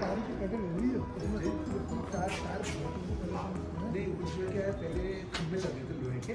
तार की कटिंग हो रही है तार तार नहीं उसमें क्या है पहले खंभे लगे थे लोहे के।